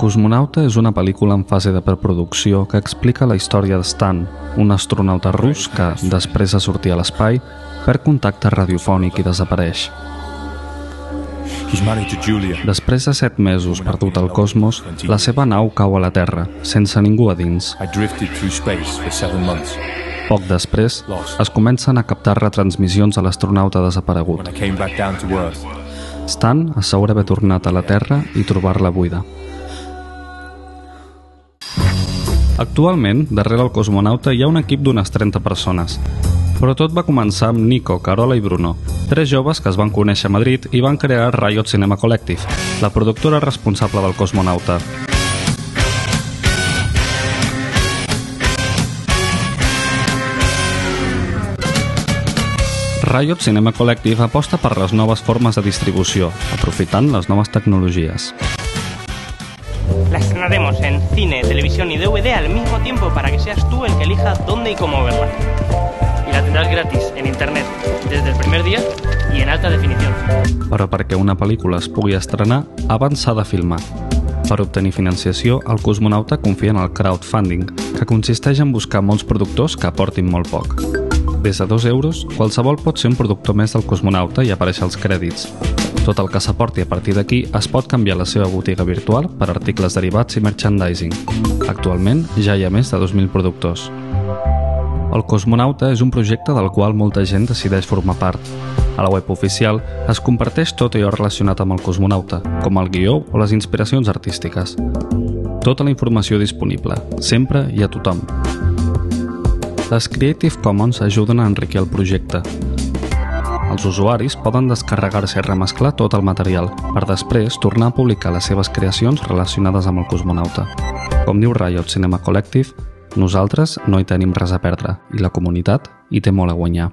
cosmonauta és una pel·lícula en fase de preproducció que explica la història de Stan, un astronauta rus que, després de sortir a l'espai, perd contacte radiofònic i desapareix. Després de set mesos perdut al cosmos, la seva nau cau a la Terra, sense ningú a dins. Poc després, es comencen a captar retransmissions de l'astronauta desaparegut. Stan assegura haver tornat a la Terra i trobar-la buida. Actualment, darrere el cosmonauta hi ha un equip d'unes 30 persones. Però tot va començar amb Nico, Carola i Bruno, tres joves que es van conèixer a Madrid i van crear Riot Cinema Collective, la productora responsable del cosmonauta. Riot Cinema Collective aposta per les noves formes de distribució, aprofitant les noves tecnologies. La estrenaremos en cine, televisión y DVD al mismo tiempo para que seas tú el que elija dónde y cómo verla. Y la tendrás gratis en internet desde el primer día y en alta definición. Però perquè una pel·lícula es pugui estrenar, abans s'ha de filmar. Per obtenir financiació, el cosmonauta confia en el crowdfunding, que consisteix en buscar molts productors que aportin molt poc. Des de 2 euros, qualsevol pot ser un productor més del cosmonauta i aparèixer als crèdits. Tot el que s'aporti a partir d'aquí es pot canviar la seva botiga virtual per articles derivats i merchandising. Actualment ja hi ha més de 2.000 productors. El Cosmonauta és un projecte del qual molta gent decideix formar part. A la web oficial es comparteix tot allò relacionat amb el cosmonauta, com el guió o les inspiracions artístiques. Tota la informació disponible, sempre i a tothom. Les Creative Commons ajuden a enriquir el projecte. Els usuaris poden descarregar-se i remesclar tot el material, per després tornar a publicar les seves creacions relacionades amb el cosmonauta. Com diu Riot Cinema Collective, nosaltres no hi tenim res a perdre i la comunitat hi té molt a guanyar.